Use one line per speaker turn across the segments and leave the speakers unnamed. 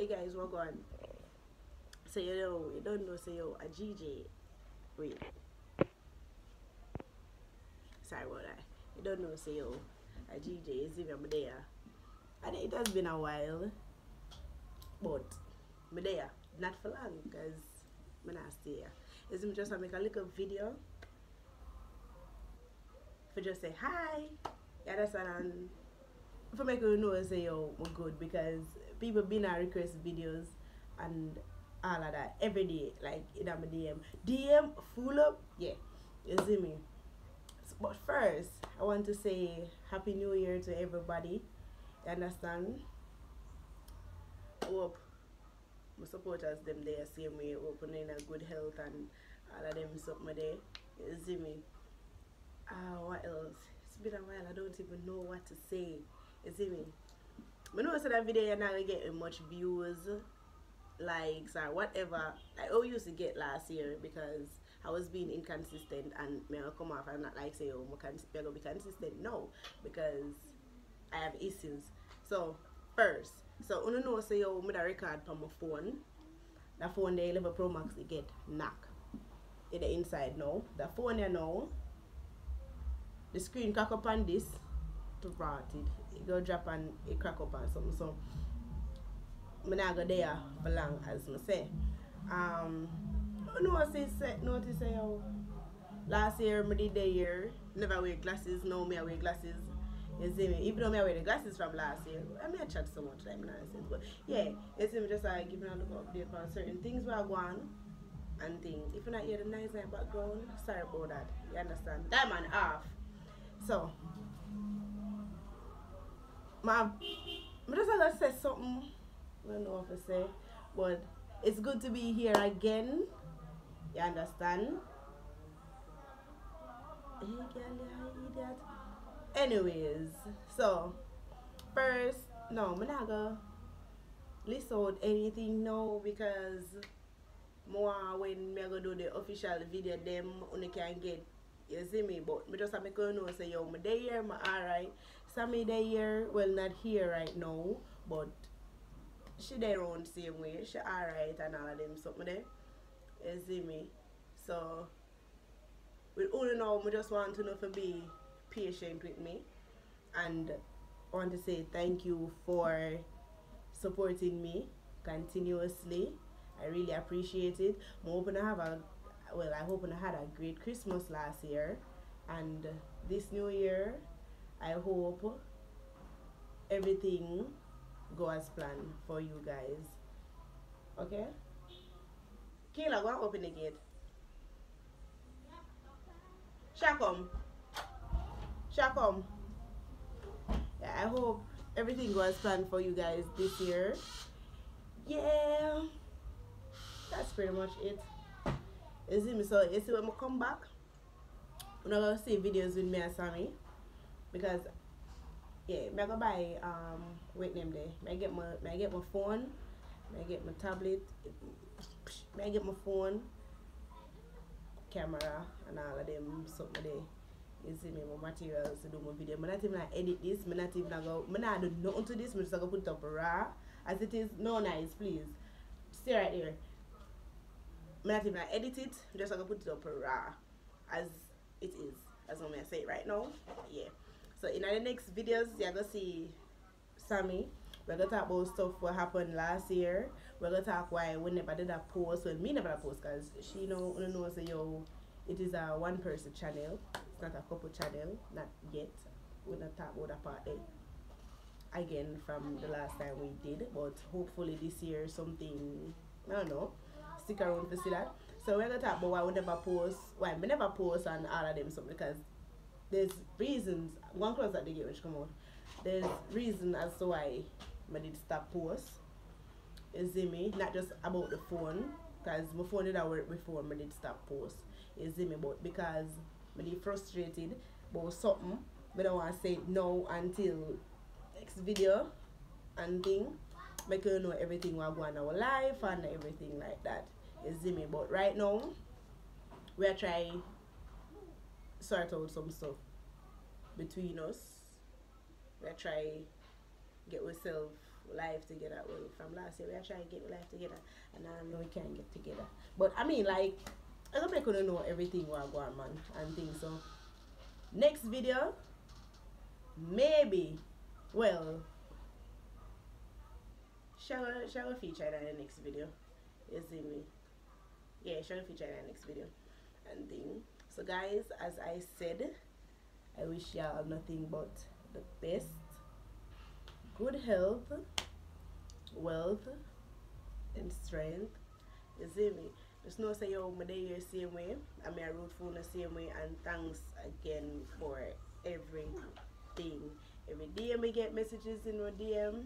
Hey guys, what going? So you know, you don't know, say yo, a Geejay. Wait. Sorry about that. You don't know, say yo, a Geejay is even there. And it has been a while, but me there. Not for long, because I'm not me just to make a little video for just say hi. You understand? And for me you know say yo we're good because people been a request videos and all of that every day like in my DM DM full up? Yeah. You see me? But first I want to say happy new year to everybody. You understand? Hope my supporters them there same way opening a good health and all of them something there. You see me? Ah what else? It's been a while I don't even know what to say you see me? I know so that video you're not gonna get much views, likes or whatever. I used to get last year because I was being inconsistent and may I come off and not like say oh I'm gonna be consistent. No, because I have issues. So first, so you know say oh me record from my phone. The phone the 11 Pro Max it get knock. In the inside now. The phone you know the screen crack up on this to rotted. It go drop and it crack up and something. So I'm not go there for long as I say. Um I know I say set notice say oh last year I did the year, never wear glasses, now me I wear glasses. You see me? Even though me I wear the glasses from last year. I may chat so much like nonsense. But yeah, you see me just like giving a little update on certain things where I go on and things. If you're not hear the nice background, sorry about that. You understand? That man off. So my I'm just gonna say something. I don't know what to say, but it's good to be here again. You understand? Anyways, so first, no, I'm not gonna list out anything now because more when me go do the official video, them only can get you see me? But me just have me know say yo, me day here, me alright. Sammy day here, well not here right now, but she there around same way. She alright and all of them something there. You see me? So with all in all, I just want to know for be patient with me and want to say thank you for supporting me continuously. I really appreciate it. I'm hoping to have a well, I hope I had a great Christmas last year. And this new year, I hope everything go as planned for you guys. Okay? Kayla, go and open the gate. Shakom. Shakom. Yeah, I hope everything goes planned for you guys this year. Yeah. That's pretty much it. You see me? So you see when I come back, I'm gonna see videos with me and Sammy because yeah, I'm gonna buy um wait name there. I get my I get my phone, I get my tablet, I get my phone, camera and all of them something there. You see me, my materials to do my video. I'm not even gonna edit this, I'm not even gonna go I'm not do nothing to this, I'm just gonna put it up raw as it is. No nice, please. Stay right there. I'm not even gonna edit it, I'm just gonna put it up raw as it is. As I'm gonna say right now. Yeah. So in the next videos you're gonna see Sammy. We're gonna talk about stuff what happened last year. We're gonna talk why we never did a post. Well me never post because she know you know say yo it is a one person channel. It's not a couple channel, not yet. We're not talk about that part there again from the last time we did but hopefully this year something I don't know stick around to see that. So we're gonna talk about why we never post, why we never post on all of them something because there's reasons. One close that they get she come out. There's reason as to why I did stop post. See me? Not just about the phone, because my phone did not work before I did stop post. See me? But because I did frustrated about something, I don't want to say no until next video and thing make you know everything we going our life and everything like that is me but right now we are trying sort out some stuff between us we trying get ourselves life together. Well, from last year we trying to get life together, and I know we can't get together. But I mean, like, I don't you know everything what go on, man, and things. So next video, maybe, well, shall shall feature in the next video. You see me? Yeah, shall feature in the next video and thing. So guys, as I said, I wish y'all nothing but the best good health, wealth, and strength. You see me? Just know say yo my day here same way. I mean I wrote phone the same way and thanks again for everything. Every day I get messages in my DM,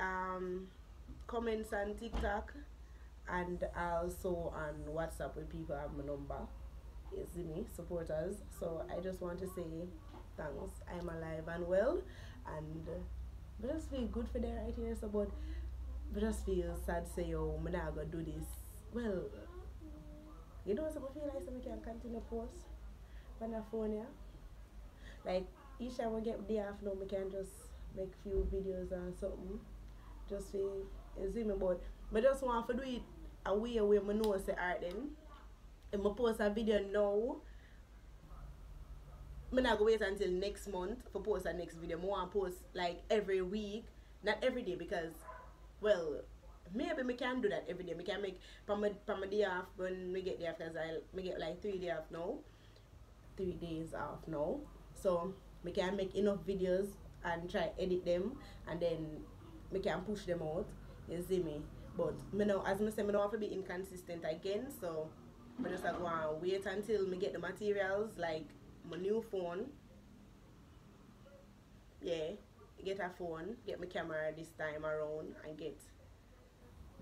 um, comments on TikTok and also on WhatsApp when people have my number. See me, supporters. So I just want to say thanks. I'm alive and well and but just feel good for them right here so but but just feel sad to say oh, yo I'm not gonna do this. Well you know so I feel like so we can continue post on the phone yeah? Like each time we get day off now we can just make few videos or something. Just you see me but I just want to do it a way where I know say alright then if I post a video now I'm not gonna wait until next month for post a next video. I want to post like every week, not every day because, well, maybe we can do that every day. We can make from a, from a day off when we get there because I we get like three days off now, three days off now. So we can make enough videos and try edit them and then we can push them out. You see me? But me know as I said, I don't have to be inconsistent again. So I just like to wait until we get the materials like my new phone. Yeah, get a phone, get my camera this time around and get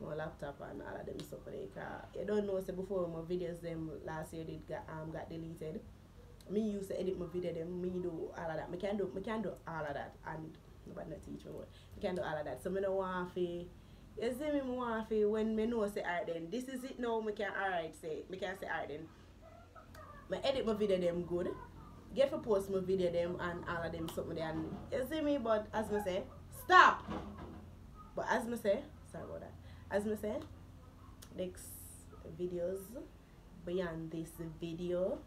my laptop and all of them stuff like uh, you don't know say before my videos them last year did get um got deleted. Me used to edit my video them, me do all of that. Me can do me can do all of that and nobody not teach me what. Me can do all of that. So me no want to you see me, me want when me know say alright then this is it now me can alright say me can say alright then. Me edit my video them good. Get for post my video them and all of them something there and you see me but as I say stop. But as I say sorry about that. As I say next videos beyond this video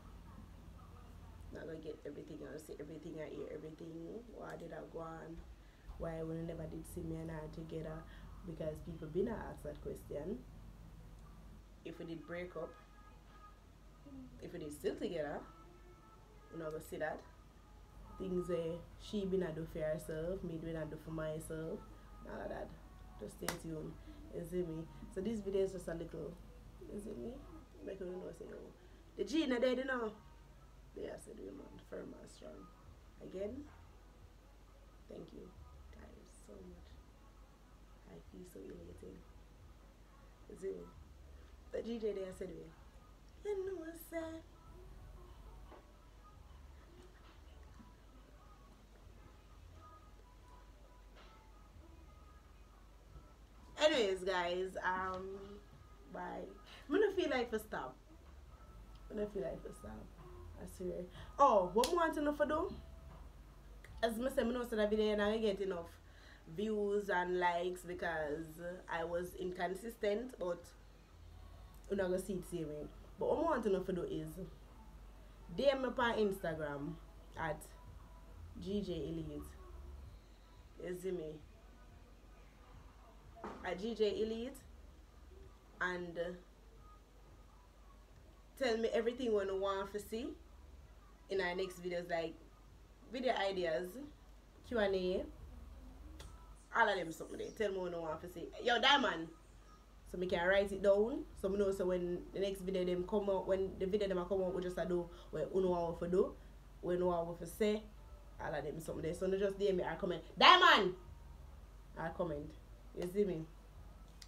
not gonna get everything I see everything I hear everything. Why did I go on? Why we never did see me and I together because people been asked that question if we did break up if we did still together you know, go see that. Things uh, she been a do for herself, me doing a do for myself, all of that. Just stay tuned. You see me? So this video is just a little, you see me? Make you know, say, oh, the are dead, you know. They are said, man, firm and strong. Again, thank you. Feel so. You? The Geejay there said, you know what's that? anyways guys um bye i'm gonna feel like for stop i'm gonna feel like for stop i swear oh what more I want to know for do as I said, I know that video and I get enough views and likes because I was inconsistent but you're not gonna see it way. But what I want to know for do is DM me on Instagram at Geejay Elite. You see me? at Geejay Elite and tell me everything you want to see in our next videos like video ideas, Q&A, all of them something there. Tell me what I want to say. Yo, diamond. So me can write it down. So me know so when the next video them come out, when the video them come out, we just a do what you know what to do, we know what to say, all of them something there. So no just DM me or comment. Diamond! Or comment. You see me?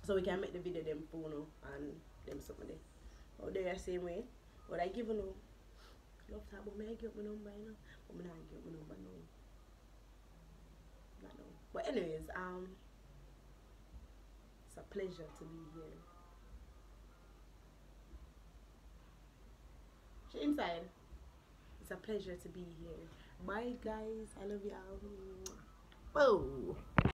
So we can make the video them phone and them something there. Out there same way. But I give you no. Love that, but me I give my number, you know. But me not give my number. But anyways, um it's a pleasure to be here. She inside. It's a pleasure to be here. Bye guys. I love you all. Whoa.